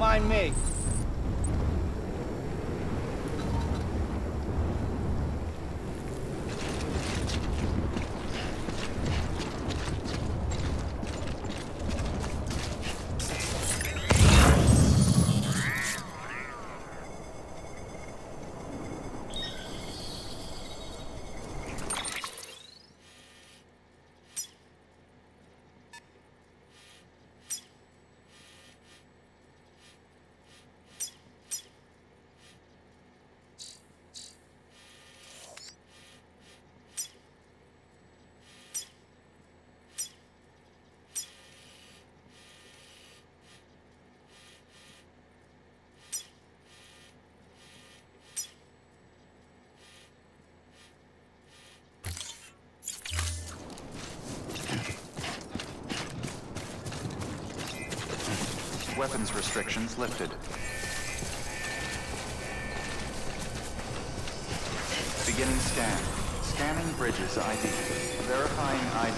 mind me. Weapons restrictions lifted. Beginning scan. Scanning bridges ID. Verifying ID.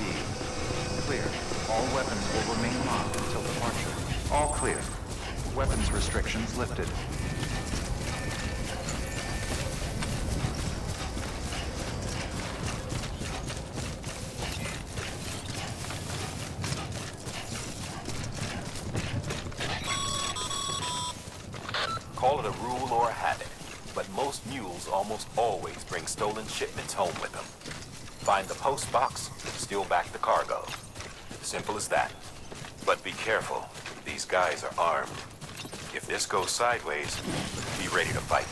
Clear. All weapons will remain locked until departure. All clear. Weapons restrictions lifted. It a rule or a habit, but most mules almost always bring stolen shipments home with them. Find the post box, steal back the cargo. Simple as that. But be careful. These guys are armed. If this goes sideways, be ready to fight.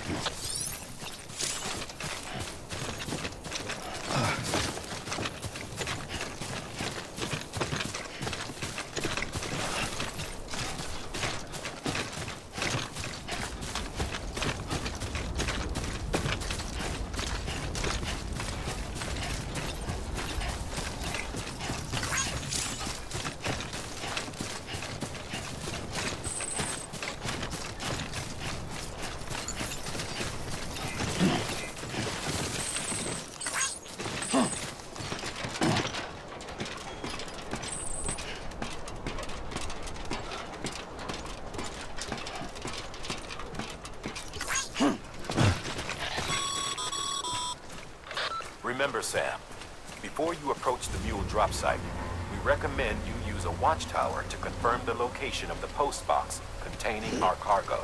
Remember, Sam, before you approach the mule drop site, we recommend you use a watchtower to confirm the location of the post box containing our cargo.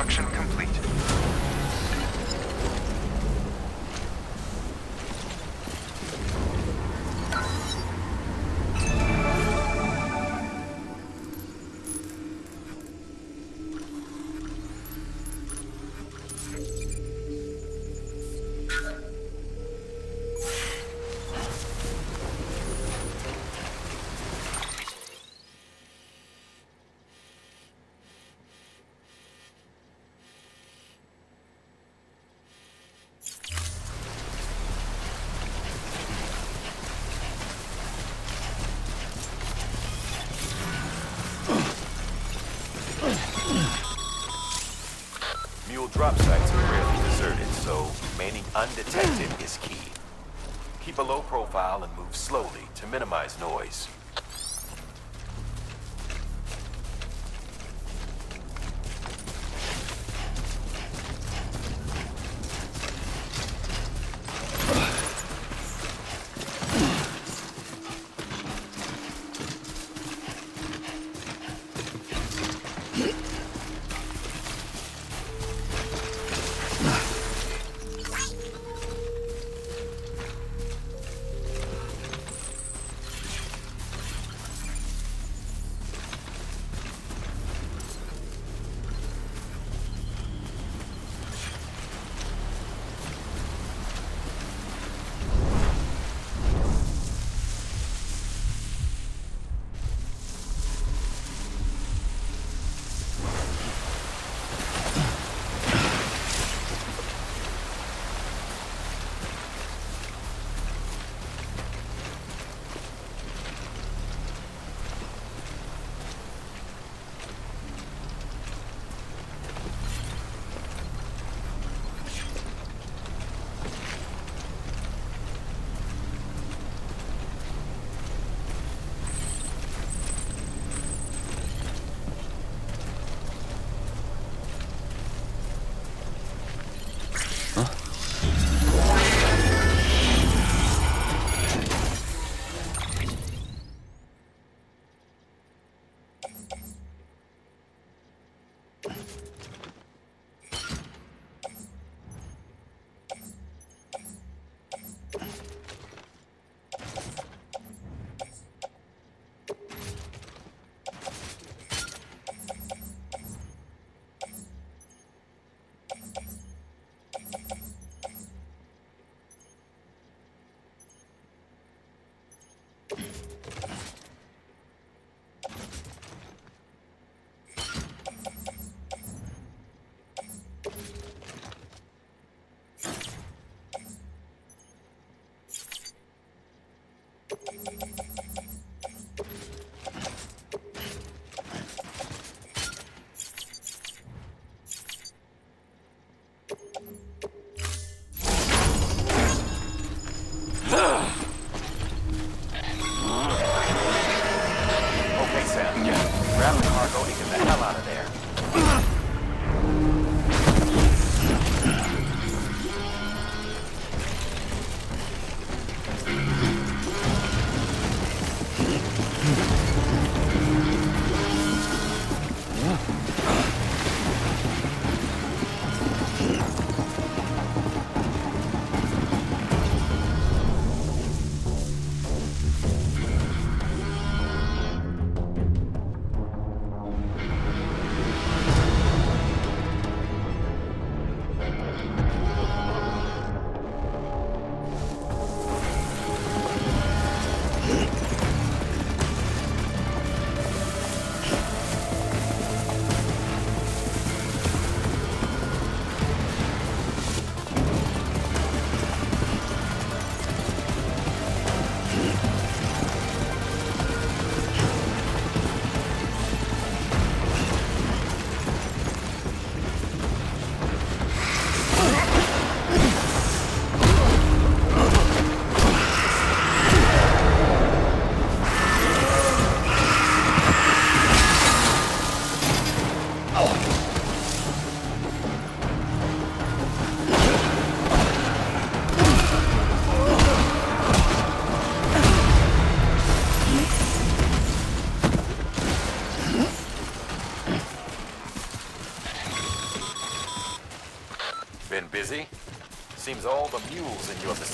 Construction Mule drop sites are rarely deserted, so remaining undetected is key. Keep a low profile and move slowly to minimize noise.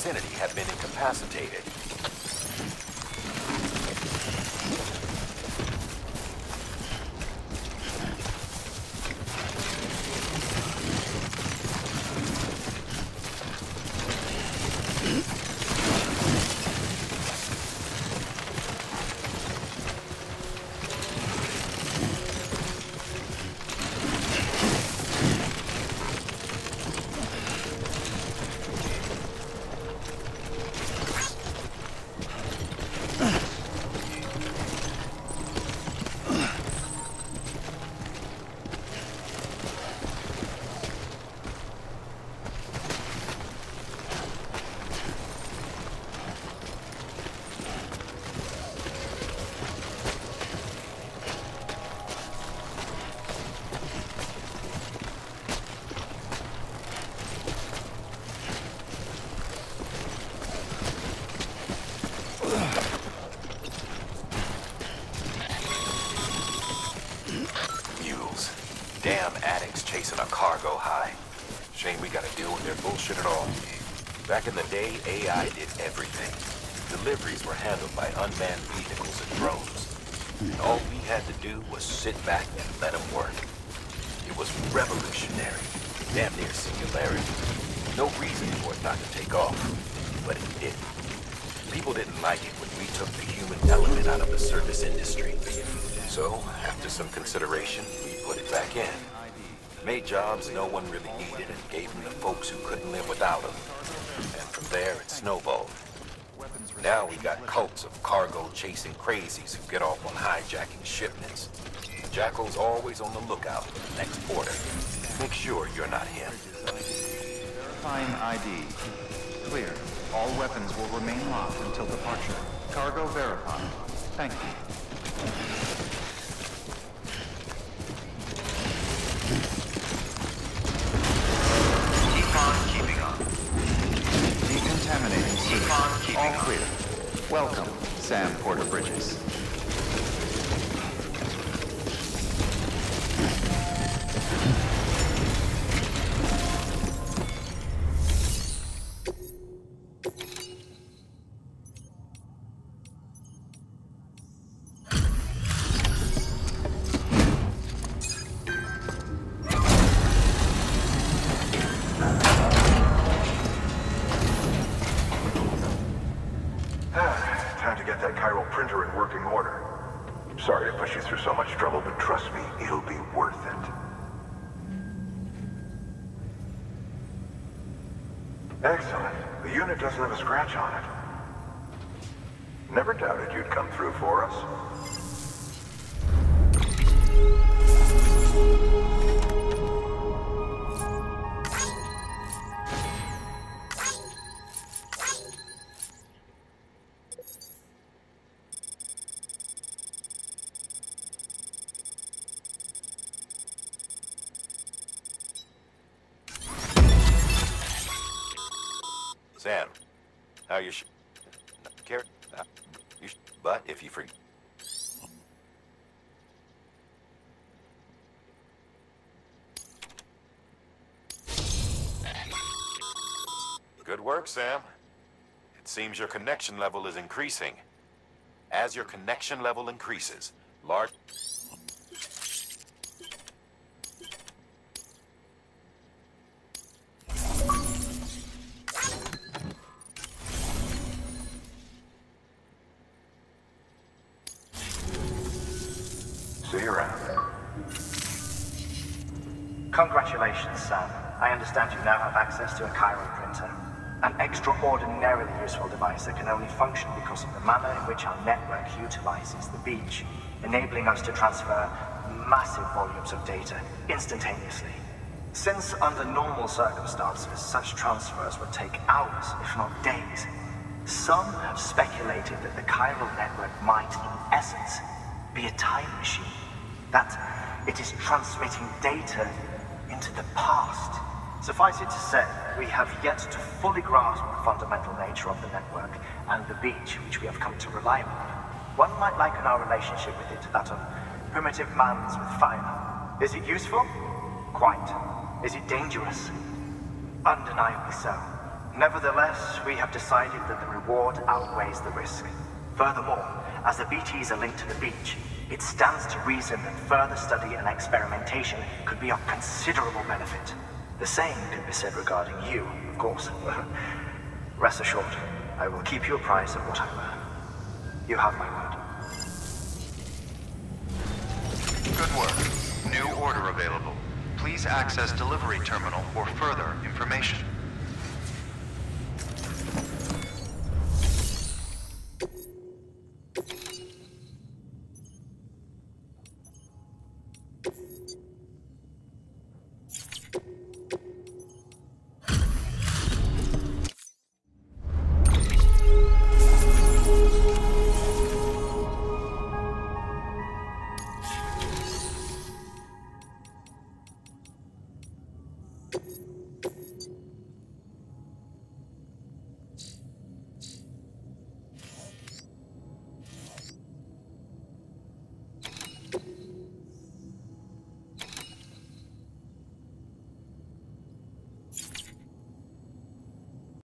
Vicinity have been incapacitated. Mules. Damn addicts chasing a cargo high. Shame we gotta deal with their at all. Back in the day, AI did everything. Deliveries were handled by unmanned vehicles and drones. And all we had to do was sit back and let them work. It was revolutionary. Damn near singularity. No reason for it not to take off. But it did. People didn't like it when we took the human element out of the service industry. So, after some consideration, we put it back in. Made jobs no one really needed and gave them to folks who couldn't live without them. And from there, it snowballed. Now we got cults of cargo-chasing crazies who get off on hijacking shipments. Jackal's always on the lookout for the next order. Make sure you're not him. Verifying ID. Clear. All weapons will remain locked until departure. Cargo verified. Thank you. Welcome, Sam Porter Bridges. Excellent. The unit doesn't have a scratch on it. Never doubted you'd come through for us. Sam, how you sh... Care... You sh... But if you forget... Good work, Sam. It seems your connection level is increasing. As your connection level increases, large... Congratulations, Sam. I understand you now have access to a Chiral printer. An extraordinarily useful device that can only function because of the manner in which our network utilizes the beach, enabling us to transfer massive volumes of data instantaneously. Since under normal circumstances, such transfers would take hours, if not days, some have speculated that the chiral network might, in essence, be a time machine. That it is transmitting data into the past. Suffice it to say, we have yet to fully grasp the fundamental nature of the network and the beach which we have come to rely upon. One might liken our relationship with it to that of primitive mans with fire. Is it useful? Quite. Is it dangerous? Undeniably so. Nevertheless, we have decided that the reward outweighs the risk. Furthermore, as the BTs are linked to the beach, it stands to reason that further study and experimentation could be of considerable benefit. The same can be said regarding you, of course. Rest assured, I will keep you apprised of what I learn. You have my word. Good work. New order available. Please access delivery terminal for further information.